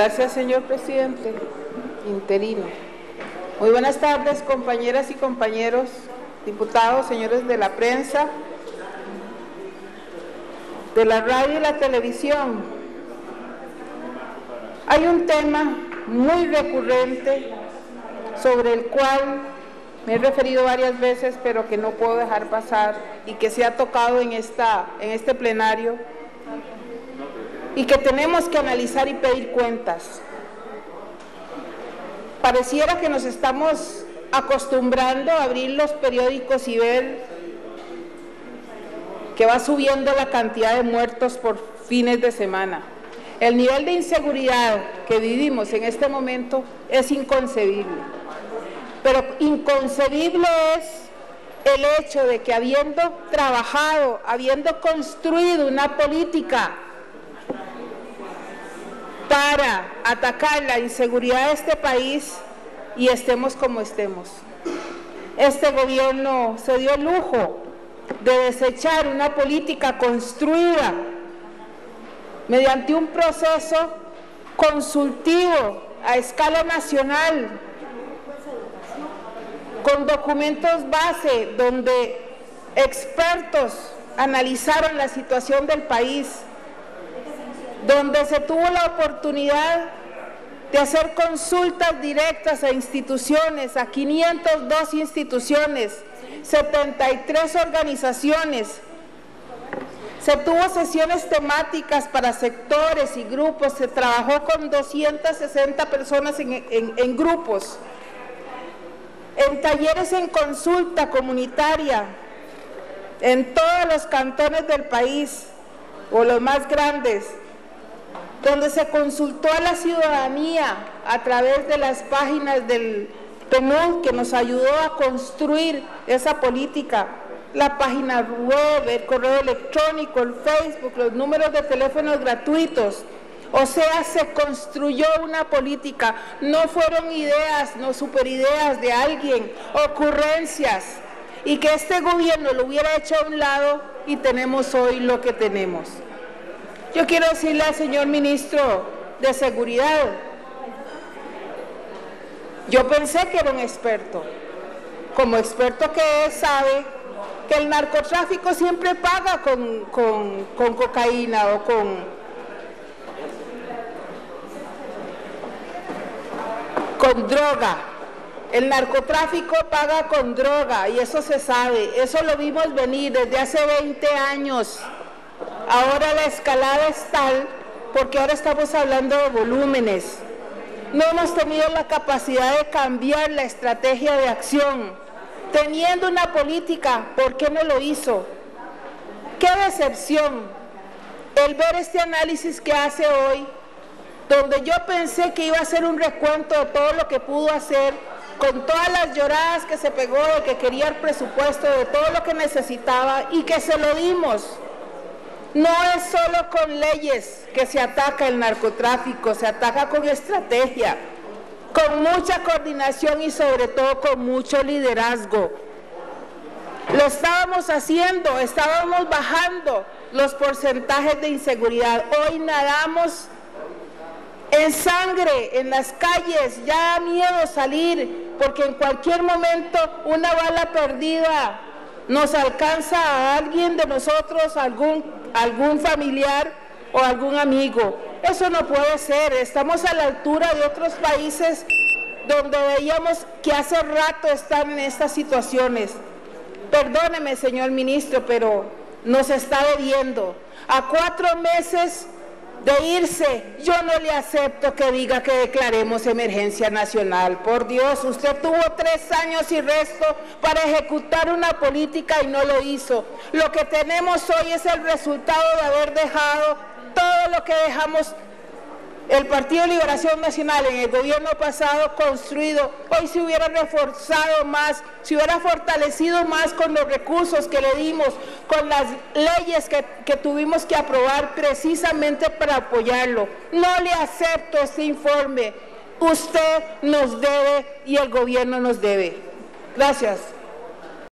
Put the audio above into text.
Gracias, señor presidente. Interino. Muy buenas tardes, compañeras y compañeros, diputados, señores de la prensa, de la radio y la televisión. Hay un tema muy recurrente sobre el cual me he referido varias veces, pero que no puedo dejar pasar y que se ha tocado en, esta, en este plenario y que tenemos que analizar y pedir cuentas. Pareciera que nos estamos acostumbrando a abrir los periódicos y ver que va subiendo la cantidad de muertos por fines de semana. El nivel de inseguridad que vivimos en este momento es inconcebible. Pero inconcebible es el hecho de que habiendo trabajado, habiendo construido una política para atacar la inseguridad de este país y estemos como estemos. Este gobierno se dio el lujo de desechar una política construida mediante un proceso consultivo a escala nacional, con documentos base donde expertos analizaron la situación del país, donde se tuvo la oportunidad de hacer consultas directas a instituciones, a 502 instituciones, 73 organizaciones. Se tuvo sesiones temáticas para sectores y grupos, se trabajó con 260 personas en, en grupos, en talleres en consulta comunitaria, en todos los cantones del país, o los más grandes, donde se consultó a la ciudadanía a través de las páginas del PNUD que nos ayudó a construir esa política, la página web, el correo electrónico, el Facebook, los números de teléfonos gratuitos. O sea, se construyó una política, no fueron ideas, no superideas de alguien, ocurrencias, y que este gobierno lo hubiera hecho a un lado y tenemos hoy lo que tenemos. Yo quiero decirle al señor ministro de Seguridad, yo pensé que era un experto. Como experto que es, sabe que el narcotráfico siempre paga con, con cocaína o con, con droga. El narcotráfico paga con droga y eso se sabe, eso lo vimos venir desde hace 20 años. Ahora la escalada es tal porque ahora estamos hablando de volúmenes. No hemos tenido la capacidad de cambiar la estrategia de acción. Teniendo una política, ¿por qué no lo hizo? Qué decepción el ver este análisis que hace hoy, donde yo pensé que iba a ser un recuento de todo lo que pudo hacer, con todas las lloradas que se pegó de que quería el presupuesto, de todo lo que necesitaba y que se lo dimos. No es solo con leyes que se ataca el narcotráfico, se ataca con estrategia, con mucha coordinación y sobre todo con mucho liderazgo. Lo estábamos haciendo, estábamos bajando los porcentajes de inseguridad. Hoy nadamos en sangre, en las calles, ya miedo salir, porque en cualquier momento una bala perdida nos alcanza a alguien de nosotros, algún algún familiar o algún amigo. Eso no puede ser. Estamos a la altura de otros países donde veíamos que hace rato están en estas situaciones. Perdóneme, señor ministro, pero nos está debiendo. A cuatro meses de irse, yo no le acepto que diga que declaremos emergencia nacional. Por Dios, usted tuvo tres años y resto para ejecutar una política y no lo hizo. Lo que tenemos hoy es el resultado de haber dejado todo lo que dejamos el Partido de Liberación Nacional en el gobierno pasado construido, hoy se hubiera reforzado más, se hubiera fortalecido más con los recursos que le dimos, con las leyes que, que tuvimos que aprobar precisamente para apoyarlo. No le acepto este informe. Usted nos debe y el gobierno nos debe. Gracias.